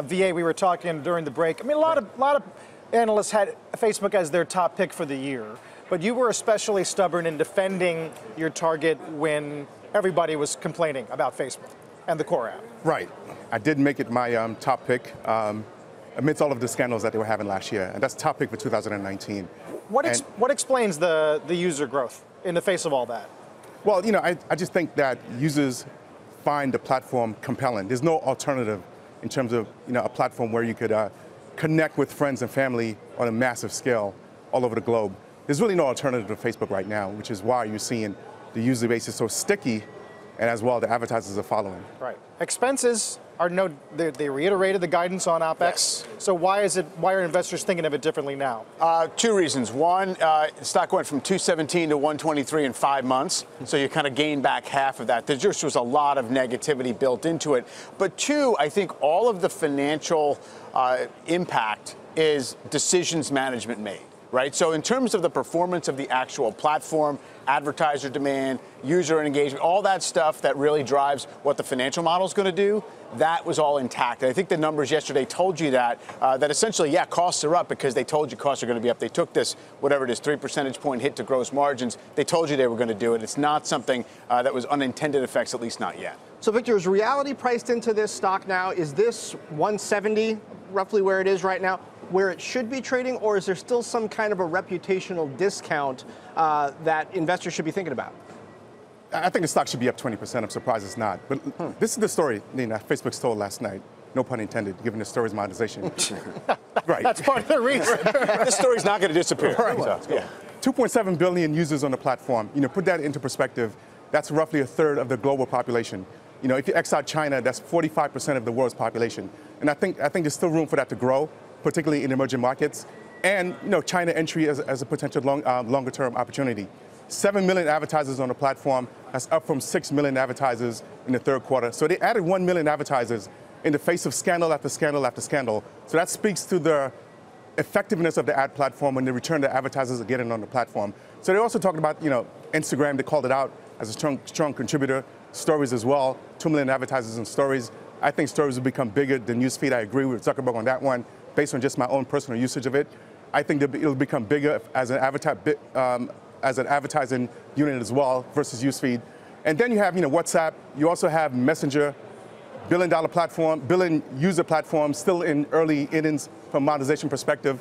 VA, we were talking during the break. I mean, a lot of, a lot of analysts had Facebook as their top pick for the year, but you were especially stubborn in defending your target when everybody was complaining about Facebook and the core app. Right. I did make it my um, top pick um, amidst all of the scandals that they were having last year, and that's top pick for 2019. What, ex- what explains the, the user growth in the face of all that? Well, you know, I, I just think that users find the platform compelling. There's no alternative in terms of you know a platform where you could uh, connect with friends and family on a massive scale all over the globe. There's really no alternative to Facebook right now, which is why you're seeing the user base is so sticky, and as well the advertisers are following. Right. Expenses are no, they, they reiterated the guidance on OpEx. Yes. So why is it, why are investors thinking of it differently now? Uh, two reasons. One, uh, stock went from 217 to 123 in five months, so you kind of gained back half of that. There just was a lot of negativity built into it. But two, I think all of the financial uh, impact is decisions management made. Right? So, in terms of the performance of the actual platform, advertiser demand, user engagement, all that stuff that really drives what the financial model is going to do, that was all intact. And I think the numbers yesterday told you that, uh, that essentially, yeah, costs are up because they told you costs are going to be up. They took this, whatever it is, three percentage point hit to gross margins. They told you they were going to do it. It's not something uh, that was unintended effects, at least not yet. So, Victor, is reality priced into this stock now? Is this 170 roughly where it is right now, where it should be trading, or is there still some kind of a reputational discount uh, that investors should be thinking about? I I think the stock should be up 20%. I'm surprised it's not. But this is the story Nina, Facebook told last night. No pun intended, given the story's monetization. right. That's part of the reason. this story's not going to disappear. Right. So, yeah. 2.7 billion users on the platform. You know, put that into perspective. That's roughly a third of the global population. You know, if you X out China, that's 45% of the world's population. And I think I think there's still room for that to grow, particularly in emerging markets. And you know, China entry as, as a potential long, uh, longer-term opportunity. Seven million advertisers on the platform. That's up from six million advertisers in the third quarter. So they added one million advertisers in the face of scandal after scandal after scandal. So that speaks to the effectiveness of the ad platform and the return that advertisers are getting on the platform. So they also talked about, you know, Instagram, they called it out as a strong, strong contributor. Stories as well, 2 million advertisers in stories. I think stories will become bigger than newsfeed. I agree with Zuckerberg on that one, based on just my own personal usage of it. I think it'll become bigger as an, adverti- um, as an advertising unit as well versus newsfeed. And then you have, you know, WhatsApp. You also have Messenger, billion dollar platform, billion user platform, still in early innings from monetization perspective.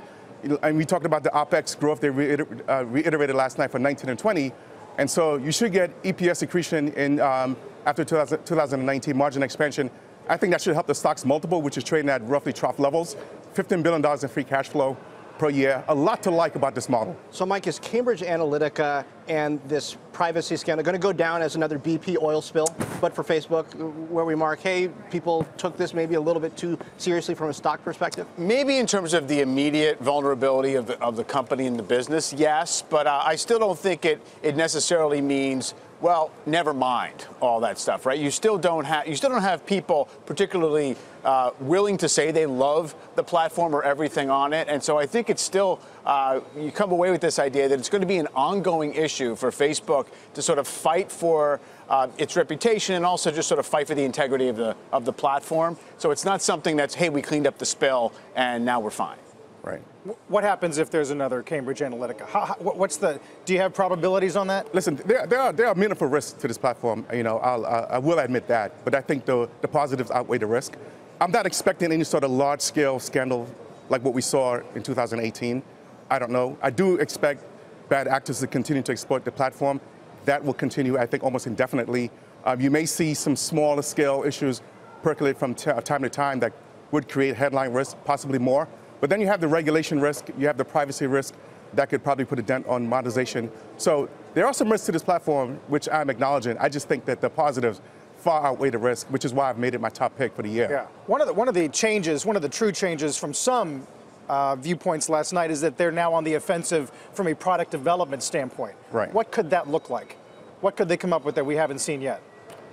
And we talked about the OPEX growth they reiter- uh, reiterated last night for 19 and 20. And so you should get EPS accretion in um, after 2000, 2019 margin expansion. I think that should help the stock's multiple, which is trading at roughly trough levels, $15 billion in free cash flow per year. A lot to like about this model. So, Mike, is Cambridge Analytica and this privacy scandal going to go down as another BP oil spill? But for Facebook, where we mark, hey, people took this maybe a little bit too seriously from a stock perspective? Maybe in terms of the immediate vulnerability of the, of the company and the business, yes, but uh, I still don't think it, it necessarily means well, never mind all that stuff, right? You still don't have you still don't have people particularly uh, willing to say they love the platform or everything on it, and so I think it's still uh, you come away with this idea that it's going to be an ongoing issue for Facebook to sort of fight for uh, its reputation and also just sort of fight for the integrity of the of the platform. So it's not something that's hey we cleaned up the spill and now we're fine. Right. what happens if there's another Cambridge Analytica? How, how, what's the, do you have probabilities on that? Listen, there, there, are, there are meaningful risks to this platform. You know, I'll, I I will admit that, but I think the, the positives outweigh the risk. I'm not expecting any sort of large-scale scandal like what we saw in 2018. I don't know. I do expect bad actors to continue to exploit the platform. That will continue, I think, almost indefinitely. Um, you may see some smaller scale issues percolate from t- time to time that would create headline risk, possibly more. But then you have the regulation risk, you have the privacy risk that could probably put a dent on monetization. So there are some risks to this platform, which I'm acknowledging. I just think that the positives far outweigh the risk, which is why I've made it my top pick for the year. Yeah. One of the one of the changes, one of the true changes from some uh, viewpoints last night is that they're now on the offensive from a product development standpoint. Right. What could that look like? What could they come up with that we haven't seen yet?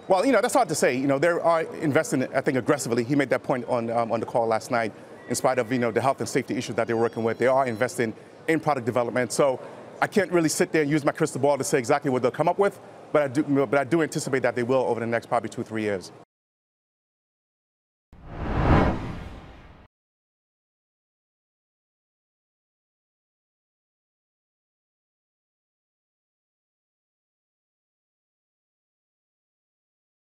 Well, you know, that's hard to say. You know, they are investing, I think, aggressively. He made that point on, um, on the call last night. In spite of, you know, the health and safety issues that they're working with, they are investing in product development. So I can't really sit there and use my crystal ball to say exactly what they'll come up with, but I do, but I do anticipate that they will over the next probably two, three years.